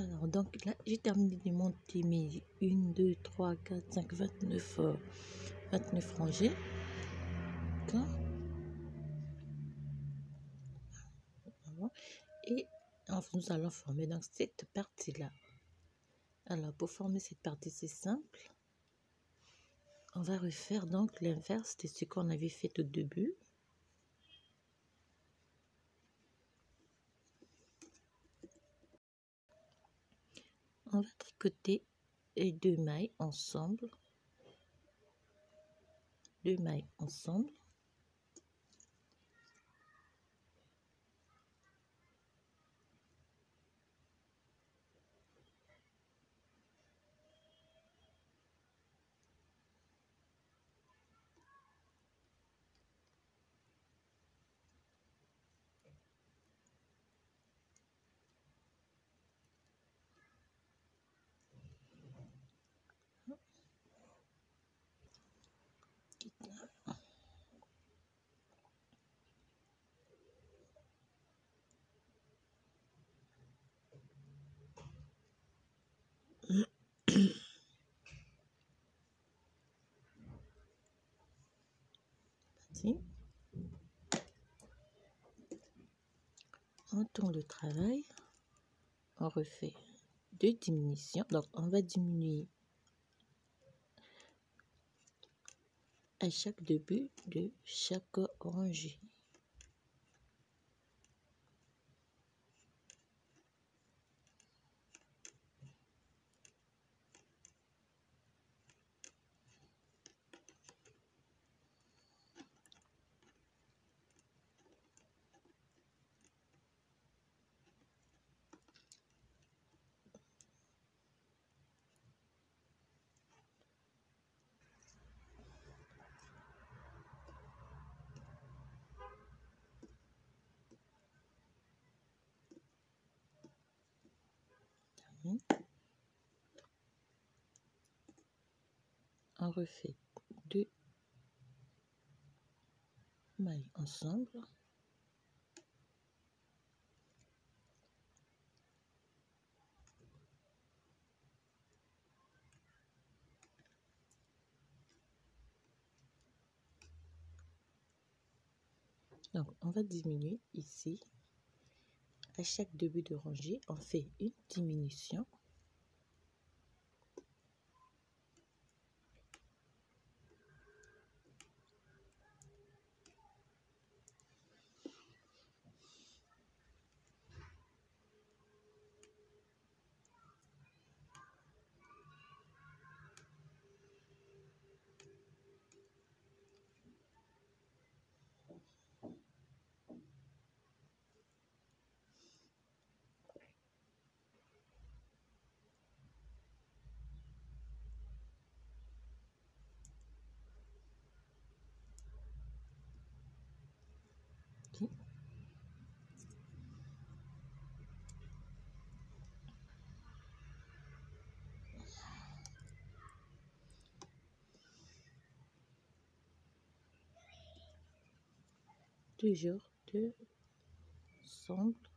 Alors, donc là, j'ai terminé de monter mes 1, 2, 3, 4, 5, 29, euh, 29 rangées. Et nous allons former donc cette partie-là. Alors, pour former cette partie, c'est simple. On va refaire donc l'inverse de ce qu'on avait fait au début. On va tricoter les deux mailles ensemble. Deux mailles ensemble. Ici. On tourne le travail. On refait deux diminutions. Donc, on va diminuer à chaque début de chaque rangée. On refait deux mailles ensemble. Donc, on va diminuer ici. À chaque début de rangée, on fait une diminution. Toujours deux ensemble.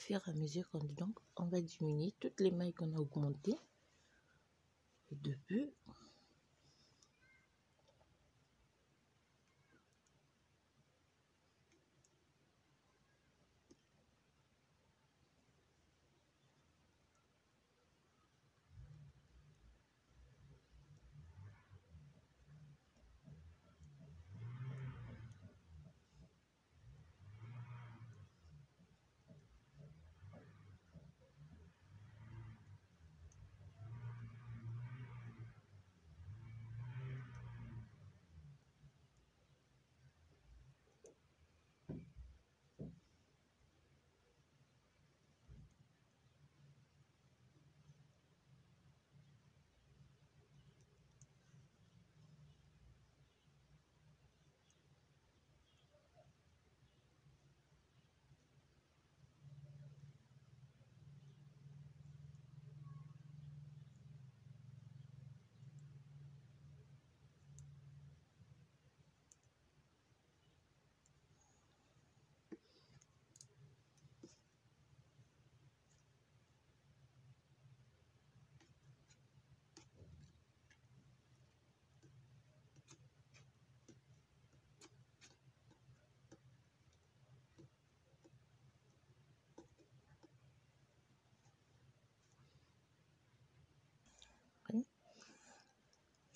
Fur et à mesure qu'on donc on va diminuer toutes les mailles qu'on a augmentées. Au début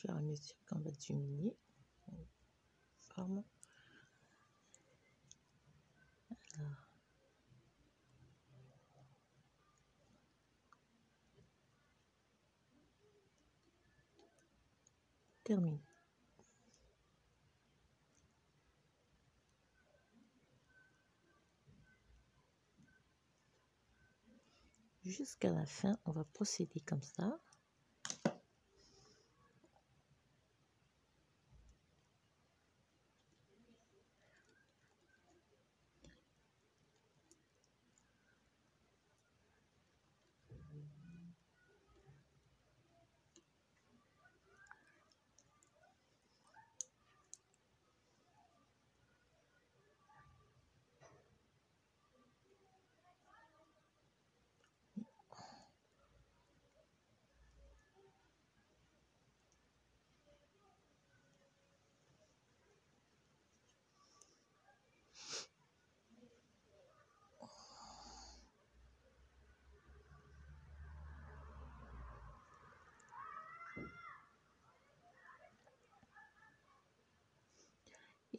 fur et à mesure qu'on va diminuer. Forme. Alors. Termine. Jusqu'à la fin, on va procéder comme ça.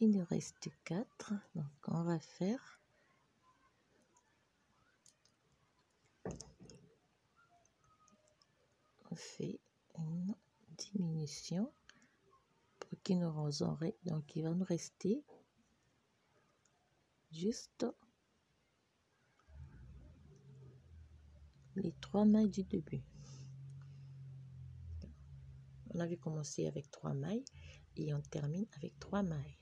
Il nous reste 4. Donc, on va faire on fait une diminution pour qu'il nous aurait donc il va nous rester juste les trois mailles du début. On avait commencé avec trois mailles et on termine avec trois mailles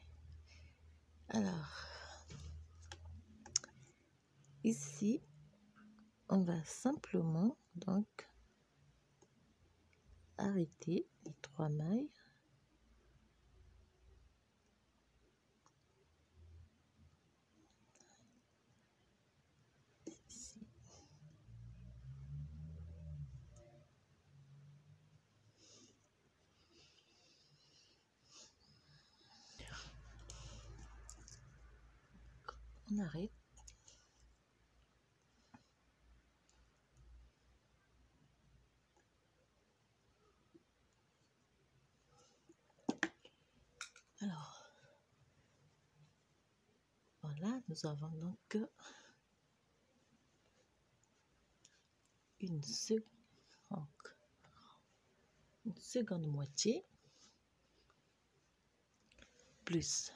alors, ici, on va simplement donc arrêter les trois mailles. Alors, voilà, nous avons donc une seconde, une seconde moitié plus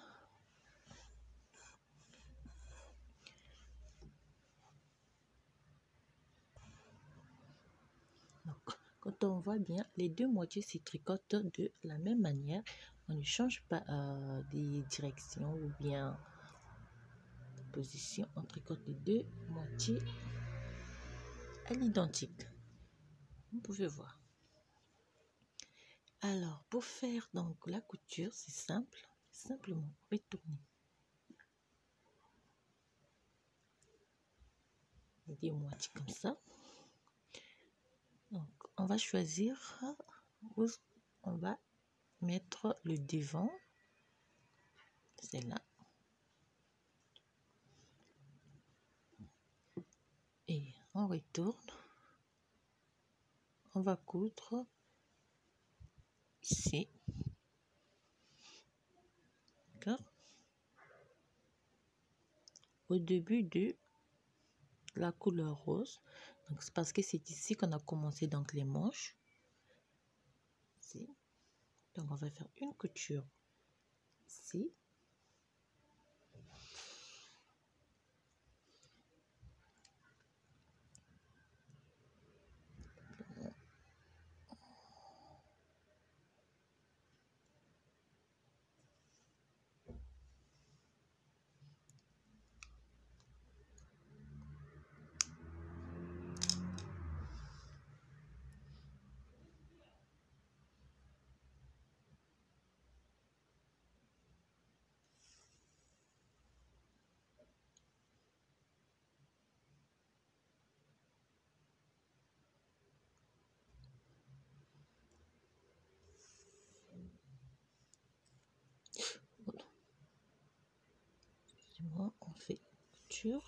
On voit bien, les deux moitiés se tricotent de la même manière. On ne change pas euh, des directions ou bien de position. On tricote les deux moitiés à l'identique. Vous pouvez voir. Alors, pour faire donc la couture, c'est simple. Simplement retourner des moitiés comme ça. On va choisir où on va mettre le devant. C'est là. Et on retourne. On va coudre ici. D'accord Au début de la couleur rose. Donc, c'est parce que c'est ici qu'on a commencé donc les manches. Donc, on va faire une couture ici. Excusez-moi,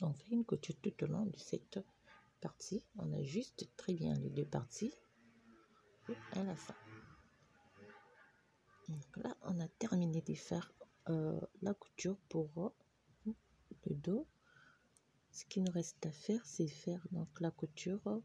on fait une couture tout au long de cette partie. On ajuste très bien les deux parties. À la fin. Donc là, on a terminé de faire euh, la couture pour euh, le dos. Ce qui nous reste à faire, c'est faire donc la couture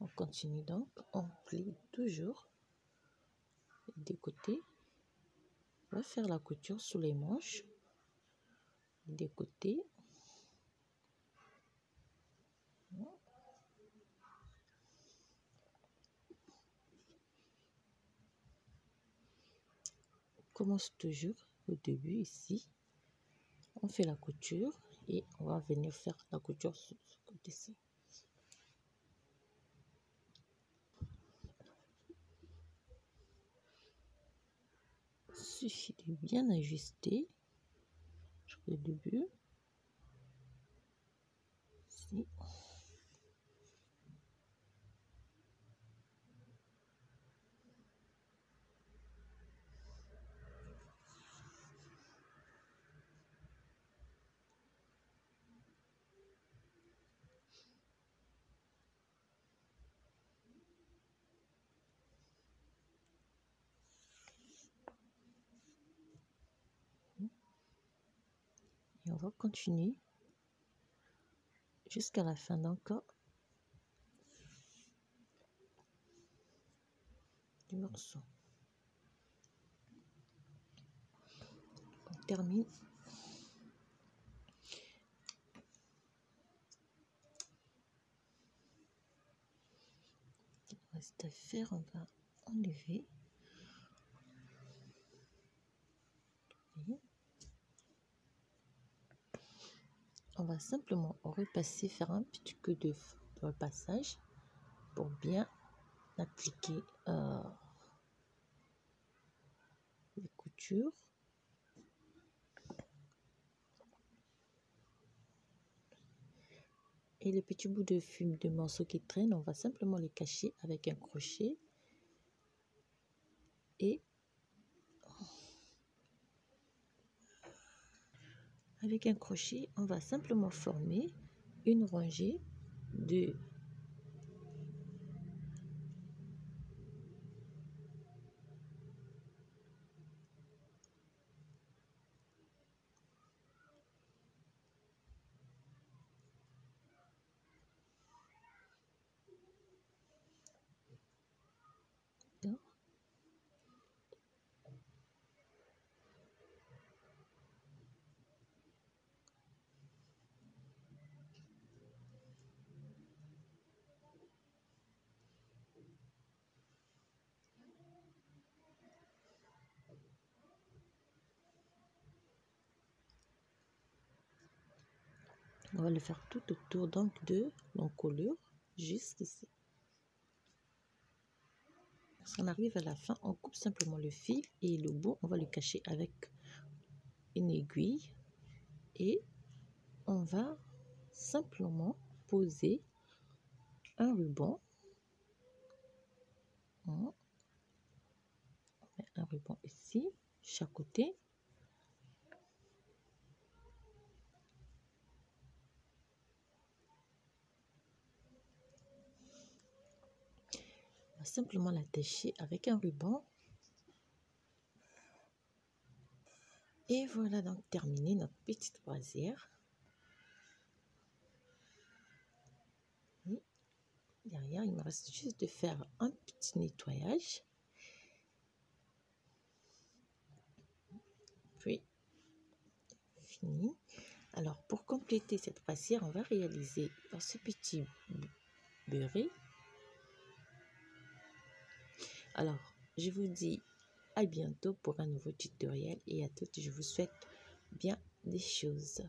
On continue donc, on plie toujours des côtés. On va faire la couture sous les manches des côtés. On commence toujours au début ici. On fait la couture et on va venir faire la couture sur ce côté-ci. Suffit de bien ajuster le début. On va continuer jusqu'à la fin donc du morceau. On termine. Reste à faire, on va enlever. Et on va simplement repasser, faire un petit coup de repassage pour bien appliquer euh, les coutures. Et les petits bouts de fume de morceaux qui traînent, on va simplement les cacher avec un crochet. Et avec un crochet, on va simplement former une rangée de On va le faire tout autour donc de l'encolure, juste ici. on arrive à la fin, on coupe simplement le fil et le bout, on va le cacher avec une aiguille et on va simplement poser un ruban. Un ruban ici, chaque côté. Simplement l'attacher avec un ruban. Et voilà donc terminé notre petite croisière. derrière, il me reste juste de faire un petit nettoyage. Puis, fini. Alors, pour compléter cette croisière, on va réaliser ce petit beurré alors, je vous dis à bientôt pour un nouveau tutoriel et à toutes, je vous souhaite bien des choses.